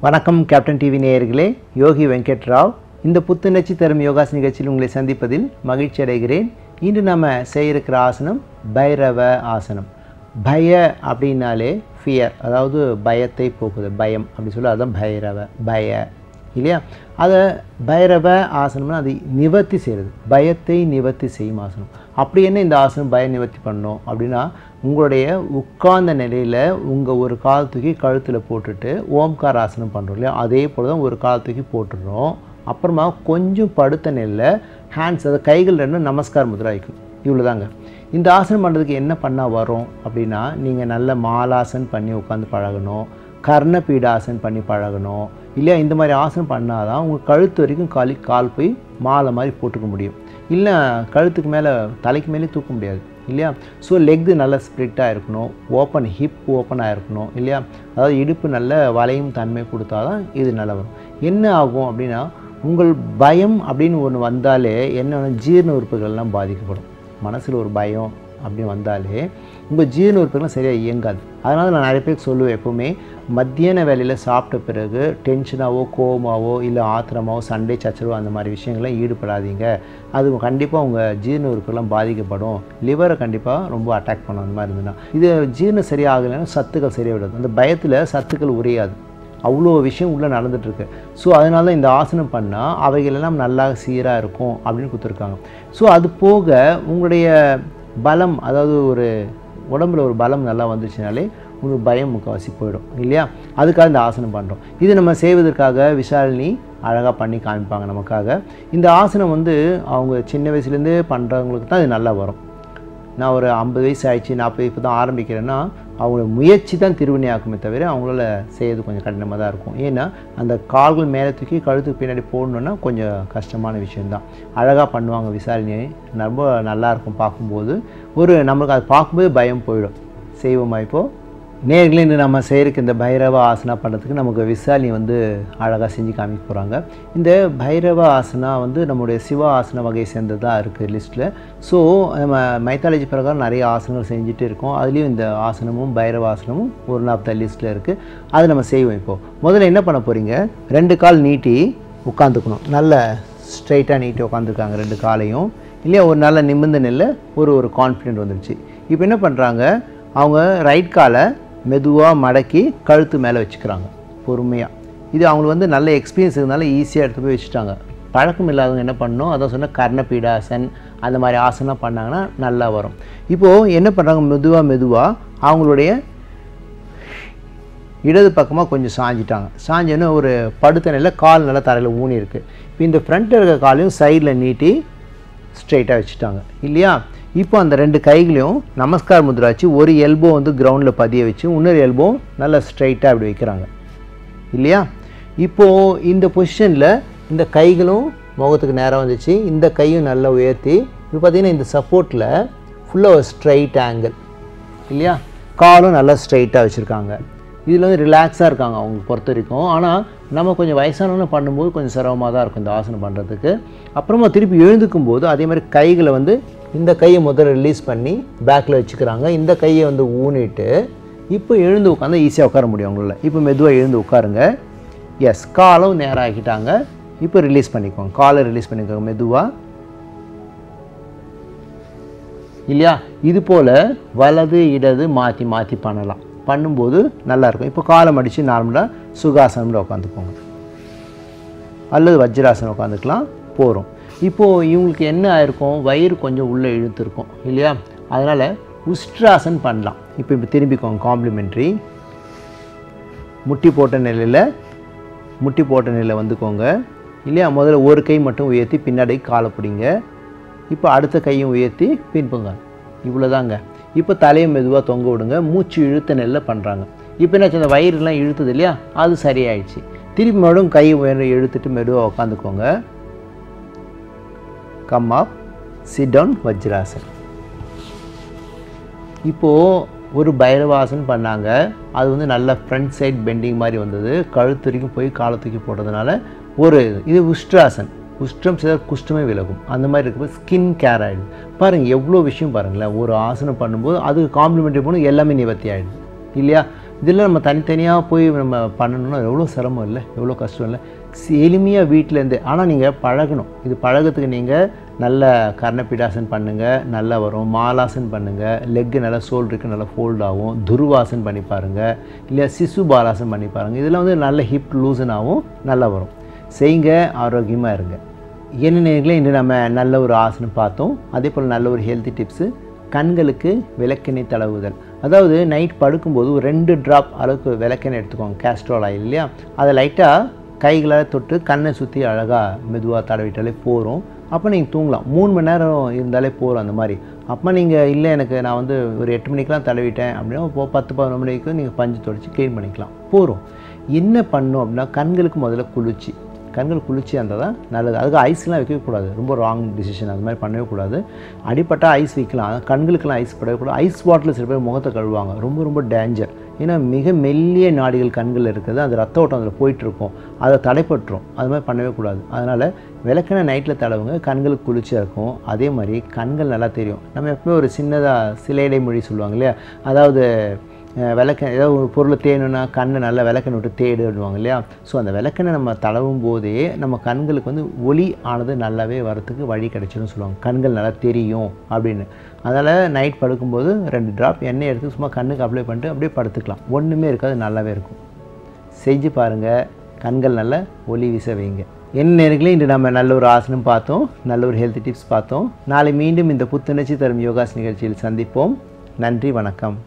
வணக்கம் captain TV நேயர்களே. யோகி வெங்கட் ராவ் இந்த புத்துணர்ச்சி தரும் யோகாஸ் நிகழ்ச்சியில் உங்களை சந்திப்பதில் மகிழ்ச்சி அடைகிறேன். இன்று நம்ம செய்யிருக்கிற ஆசனம் பைரவ ஆசனம். பய அப்படின்னாலே ஃபியர் அதாவது பயத்தை போக்குது. பயம் அப்படி சொல்லி அதுதான் பைரவ பய இல்லையா? அதை பைரவ ஆசனம்னா அது நிவர்த்தி செய்கிறது பயத்தை நிவர்த்தி செய்யும் ஆசனம். அப்படி என்ன இந்த ஆசனம் பய நிவர்த்தி பண்ணணும் அப்படின்னா உங்களுடைய உட்கார்ந்த நிலையில் உங்கள் ஒரு கால் தூக்கி கழுத்தில் போட்டுட்டு ஓம்கார் ஆசனம் பண்ணுறோம் இல்லையா? அதே போல் தான் ஒரு கால் தூக்கி போட்டுடுறோம். அப்புறமா கொஞ்சம் படுத்த நிலையில் ஹேண்ட்ஸ் அதை கைகள் ரெண்டும் நமஸ்கார் முத்ரா வைக்கும். இவ்வளோதாங்க இந்த ஆசனம் பண்ணுறதுக்கு என்ன பண்ணால் வரும்? அப்படின்னா நீங்கள் நல்ல மாலாசன் பண்ணி உட்காந்து பழகணும். கர்ணபீடாசன் பண்ணி பழகணும். இல்லையா? இந்த மாதிரி ஆசனம் பண்ணால் தான் உங்கள் கழுத்து வரைக்கும் காலி கால் போய் மாலை மாதிரி போட்டுக்க முடியும். இல்லை கழுத்துக்கு மேலே தலைக்கு மேலே தூக்க முடியாது இல்லையா? ஸோ லெக்கு நல்லா ஸ்ப்ரிட்டாக இருக்கணும் ஓப்பன் ஹிப் ஓப்பனாக இருக்கணும் இல்லையா? அதாவது இடுப்பு நல்ல வளையும் தன்மை கொடுத்தா தான் இது நல்லா வரும். என்ன ஆகும் அப்படின்னா உங்கள் பயம் அப்படின்னு ஒன்று வந்தாலே என்னென்ன ஜீரண உறுப்புகள்லாம் பாதிக்கப்படும். மனசில் ஒரு பயம் அப்படின்னு வந்தாலே உங்கள் ஜீரண உறுப்புகள்லாம் சரியாக இயங்காது. அதனால் நான் நிறைய பேருக்கு சொல்லுவேன் எப்போவுமே மத்தியான வேலையில் சாப்பிட்ட பிறகு டென்ஷனாவோ கோமாவோ இல்லை ஆத்திரமாவோ சண்டை சச்சரவோ அந்த மாதிரி விஷயங்கள்லாம் ஈடுபடாதீங்க. அது கண்டிப்பாக உங்கள் ஜீரண உறுப்புகள்லாம் பாதிக்கப்படும். லிவரை கண்டிப்பாக ரொம்ப அட்டாக் பண்ணும் அந்த மாதிரி இருந்ததுன்னா. இது ஜீரணம் சரியாகலைன்னா சத்துக்கள் சரியாக விடாது. அந்த பயத்தில் சத்துக்கள் உரையாது. அவ்வளோ விஷயம் உள்ளே நடந்துகிட்ருக்கு ஸோ அதனால தான் இந்த ஆசனம் பண்ணால் அவைகளெல்லாம் நல்லா சீராக இருக்கும் அப்படின்னு கொடுத்துருக்காங்க. ஸோ அது போக உங்களுடைய பலம் அதாவது ஒரு உடம்புல ஒரு பலம் நல்லா வந்துச்சுனாலே உங்களுக்கு பயம் முக்கால்வாசி போயிடும் இல்லையா? அதுக்காக இந்த ஆசனம் பண்ணுறோம் இது நம்ம செய்வதற்காக விஷாலினி அழகாக பண்ணி காமிப்பாங்க நமக்காக. இந்த ஆசனம் வந்து அவங்க சின்ன வயசுலேருந்தே பண்ணுறவங்களுக்கு தான் இது நல்லா வரும். நான் ஒரு ஐம்பது வயசு ஆயிடுச்சு நாற்பது இப்போ தான் ஆரம்பிக்கிறேன்னா அவங்களோட முயற்சி தான் திருவினையாக்குமே தவிர அவங்களால செய்யறது கொஞ்சம் கடினமாக தான் இருக்கும். ஏன்னா அந்த கால்கள் மேலே தூக்கி கழுத்துக்கு பின்னாடி போடணுன்னா கொஞ்சம் கஷ்டமான விஷயந்தான் அழகாக பண்ணுவாங்க விசாரணை ரொம்ப நல்லாயிருக்கும் பார்க்கும்போது. ஒரு நம்மளுக்கு அதை பார்க்கும்போது பயம் போயிடும். செய்வோமா இப்போது நேர்களே இன்று நம்ம செய்கிறக்கு இந்த பைரவ ஆசனா பண்ணுறதுக்கு நமக்கு விசாலி வந்து அழகாக செஞ்சு காமிக்க போகிறாங்க இந்த பைரவ ஆசனா வந்து நம்முடைய சிவ ஆசன வகையை சேர்ந்ததாக இருக்குது லிஸ்ட்டில் ஸோ நம்ம மைத்தாலஜி பிரகாரம் நிறைய ஆசனங்கள் செஞ்சுட்டு இருக்கோம். அதுலேயும் இந்த ஆசனமும் பைரவ ஆசனமும் ஒரு ஆஃப் த லிஸ்ட்டில் இருக்குது அதை நம்ம செய்வோம் இப்போது முதல்ல என்ன பண்ண போகிறீங்க ரெண்டு கால் நீட்டி உட்காந்துக்கணும் நல்ல ஸ்ட்ரைட்டாக நீட்டி உட்காந்துருக்காங்க ரெண்டு காலையும். இல்லையா ஒரு நல்ல நிமிர்ந்த நெல்ல ஒரு ஒரு கான்ஃபிடென்ட் வந்துருச்சு. இப்போ என்ன பண்ணுறாங்க அவங்க ரைட் காலை மெதுவாக மடக்கி கழுத்து மேலே வச்சுக்கிறாங்க பொறுமையாக இது அவங்களுக்கு வந்து நல்ல எக்ஸ்பீரியன்ஸ் இருந்தால ஈஸியாக எடுத்து போய் வச்சுட்டாங்க. பழக்கம் இல்லாதவங்க என்ன பண்ணணும்? அதான் சொன்னால் கர்ணபீடாசன் அந்த மாதிரி ஆசனம் பண்ணாங்கன்னா நல்லா வரும். இப்போது என்ன பண்ணுறாங்க மெதுவாக மெதுவாக அவங்களுடைய இடது பக்கமாக கொஞ்சம் சாஞ்சிட்டாங்க. சாஞ்சோன்னு ஒரு படுத்த நிலையில் கால் நல்லா தரையில் ஊனி இருக்குது இப்போ இந்த ஃப்ரண்ட்டில் இருக்க காலையும் சைடில் நீட்டி ஸ்ட்ரைட்டாக வச்சுட்டாங்க. இல்லையா? இப்போ அந்த ரெண்டு கைகளையும் நமஸ்கார் முத்ரா வச்சு ஒரு எல்போ வந்து கிரவுண்டில் பதிய வச்சு இன்னொரு எல்போ நல்லா ஸ்ட்ரைட்டாக அப்படி வைக்கிறாங்க. இல்லையா? இப்போது இந்த பொசிஷனில் இந்த கைகளும் முகத்துக்கு நேராக வந்துச்சு. இந்த கையும் நல்லா உயர்த்தி இப்போ பார்த்தீங்கன்னா இந்த சப்போர்ட்டில் ஃபுல்லாக ஒரு ஸ்ட்ரைட் ஆங்கிள் இல்லையா? காலும் நல்லா ஸ்ட்ரைட்டாக வச்சுருக்காங்க. இதில் வந்து ரிலாக்ஸாக இருக்காங்க அவங்க பொறுத்த வரைக்கும். ஆனால் நம்ம கொஞ்சம் வயசானவங்க பண்ணும்போது கொஞ்சம் சிரமமாக தான் இருக்கும் இந்த ஆசனம் பண்ணுறதுக்கு அப்புறமா திருப்பி எழுந்துக்கும் போது அதே மாதிரி கைகளை வந்து இந்த கையை முதல்ல ரிலீஸ் பண்ணி பேக்கில் வச்சுக்கிறாங்க. இந்த கையை வந்து ஊனிட்டு இப்போ எழுந்து உட்காந்து ஈஸியாக உட்கார முடியும் அவங்களால. இப்போ மெதுவாக எழுந்து உட்காருங்க. எஸ் காலும் நேரம் ஆக்கிட்டாங்க இப்போ ரிலீஸ் பண்ணிக்கோங்க. காலை ரிலீஸ் பண்ணிக்கோங்க மெதுவாக இல்லையா? இது போல் வலது இடது மாற்றி மாற்றி பண்ணலாம். பண்ணும்போது நல்லாயிருக்கும். இப்போ காலம் அடித்து நார்மலாக சுகாசனமில் உட்காந்துக்கோங்க அல்லது வஜ்ராசனம் உட்காந்துக்கலாம் போகிறோம் இப்போது இவங்களுக்கு என்ன ஆயிருக்கும்? வயிறு கொஞ்சம் உள்ளே இழுத்துருக்கும் இல்லையா? அதனால் உஸ்ட்ராசன் பண்ணலாம். இப்போ இப்போ திரும்பிக்கோங்க காம்ப்ளிமெண்ட்ரி முட்டி போட்ட நிலையில் முட்டி போட்ட நிலையில் வந்துக்கோங்க இல்லையா? முதல்ல ஒரு கை மட்டும் உயர்த்தி பின்னாடி காலை பிடிங்க. இப்போ அடுத்த கையும் உயர்த்தி பின்புங்க இவ்வளோதாங்க இப்போ தலையை மெதுவாக தொங்க விடுங்க. மூச்சு இழுத்த நெல்லை பண்ணுறாங்க இப்போ என்னாச்சு அந்த வயிறுலாம் இழுத்துது இல்லையா? அது சரியாயிடுச்சு. திருப்பி மறுபடியும் கை உயர இழுத்துட்டு மெதுவாக உட்காந்துக்கோங்க come up sit down Vajrasan இப்போது ஒரு பைரவாசன் பண்ணாங்க. அது வந்து நல்ல ஃப்ரண்ட் சைட் பெண்டிங் மாதிரி வந்தது. கழுத்து வரைக்கும் போய் காலத்துக்கு போட்டதுனால ஒரு இது. இது உஷ்ட்ராசன் உஷ்டம் செய்தால் குஷ்டமே விலகும். அந்த மாதிரி இருக்கப்போ ஸ்கின் கேர் ஆகிடுது பாருங்கள் எவ்வளோ விஷயம் பாருங்களேன். ஒரு ஆசனம் பண்ணும்போது அதுக்கு காம்ப்ளிமெண்ட்ரி பண்ணும் எல்லாமே நிவர்த்தி ஆகிடுது இல்லையா? இதில் நம்ம தனித்தனியாக போய் நம்ம பண்ணணும்னா எவ்வளோ சிரமம் இல்லை எவ்வளோ கஷ்டம் இல்லை. எளிமையாக வீட்டிலேருந்து ஆனால் நீங்கள் பழகணும். இது பழகத்துக்கு நீங்கள் நல்ல கர்ணபீடாசன் பண்ணுங்கள் நல்லா வரும். மாலாசன் பண்ணுங்கள் லெக்கு நல்லா சோல்ருக்கு நல்லா ஃபோல்ட் ஆகும். துருவாசன் பண்ணி பாருங்கள் இல்லை சிசு பாலாசன் பண்ணி பாருங்கள் இதில் வந்து நல்ல ஹிப் லூசன் ஆகும் நல்லா வரும். செய்யுங்க ஆரோக்கியமாக இருங்க. என்ன நேர்களே இன்று நம்ம நல்ல ஒரு ஆசனம் பார்த்தோம். அதே போல் நல்ல ஒரு ஹெல்த்தி டிப்ஸு கண்களுக்கு விளக்கெண்ணெய் தடவுதல். அதாவது நைட் படுக்கும்போது ஒரு ரெண்டு ட்ராப் அளவுக்கு விளக்கெண்ணெய் எடுத்துக்கோங்க கேஸ்ட்ரால் ஆயில் இல்லையா? அதை லைட்டாக கைகளால் தொட்டு கண்ணை சுற்றி அழகாக மெதுவாக தடவிட்டாலே போகிறோம் அப்போ நீங்கள் தூங்கலாம். மூணு மணி நேரம் இருந்தாலே போகிறோம் அந்த மாதிரி. அப்போ நீங்கள் இல்லை எனக்கு நான் வந்து ஒரு எட்டு மணிக்கெலாம் தடவிட்டேன். அப்படின்னா இப்போ பத்து பதினொன்று மணிக்கு நீங்கள் பஞ்சு தொடச்சி க்ளீன் பண்ணிக்கலாம். போகிறோம் என்ன பண்ணும் அப்படின்னா கண்களுக்கு முதல்ல குளிர்ச்சி. கண்கள் குளிர்ச்சியாக இருந்தால் தான் நல்லது. அதுக்கு ஐஸ்லாம் வைக்கக்கூடாது. ரொம்ப ராங் டிசிஷன் அது மாதிரி பண்ணவே கூடாது. அடிப்பட்டால் ஐஸ் வைக்கலாம். கண்களுக்கெல்லாம் ஐஸ் படவே கூடாது. ஐஸ் வாட்டரில் சில பேர் முகத்தை கழுவாங்க ரொம்ப ரொம்ப டேஞ்சர் ஏன்னா மிக மெல்லிய நாடிகள் கண்களில் இருக்கிறது அது ரத்த ஓட்டம் அதில் போயிட்டுருக்கும். அதை தடைப்பட்டுரும். அது மாதிரி பண்ணவே கூடாது. அதனால் விளக்கின நைட்டில் தடவுங்க. கண்களுக்கு குளிர்ச்சியாக இருக்கும். அதே மாதிரி கண்கள் நல்லா தெரியும். நம்ம எப்பவுமே ஒரு சின்னதாக சிலையடை மொழி சொல்லுவாங்க இல்லையா? அதாவது விளக்க ஏதாவது ஒரு பொருளை தேடணுன்னா கண்ணை நல்லா விளக்கெண்ணை விட்டு தேடு அப்படிவாங்க இல்லையா? ஸோ அந்த விளக்கெண்ணை நம்ம தளவும் போதே நம்ம கண்களுக்கு வந்து ஒளி ஆனது நல்லாவே வரத்துக்கு வழி கிடைச்சிடும் சொல்லுவாங்க. கண்கள் நல்லா தெரியும் அப்படின்னு. அதனால் நைட் படுக்கும்போது ரெண்டு ட்ராப் எண்ணெய் எடுத்து சும்மா கண்ணுக்கு அப்ளை பண்ணிட்டு அப்படியே படுத்துக்கலாம். ஒன்றுமே இருக்காது நல்லாவே இருக்கும். செஞ்சு பாருங்கள் கண்கள் நல்லா ஒளி வீச வைங்க. என்ன நேர்களே இன்று நம்ம நல்ல ஒரு ஆசனம் பார்த்தோம். நல்ல ஒரு ஹெல்த் டிப்ஸ் பார்த்தோம். நாளை மீண்டும் இந்த புத்துணர்ச்சி தரும் யோகாஸ் நிகழ்ச்சியில் சந்திப்போம். நன்றி வணக்கம்.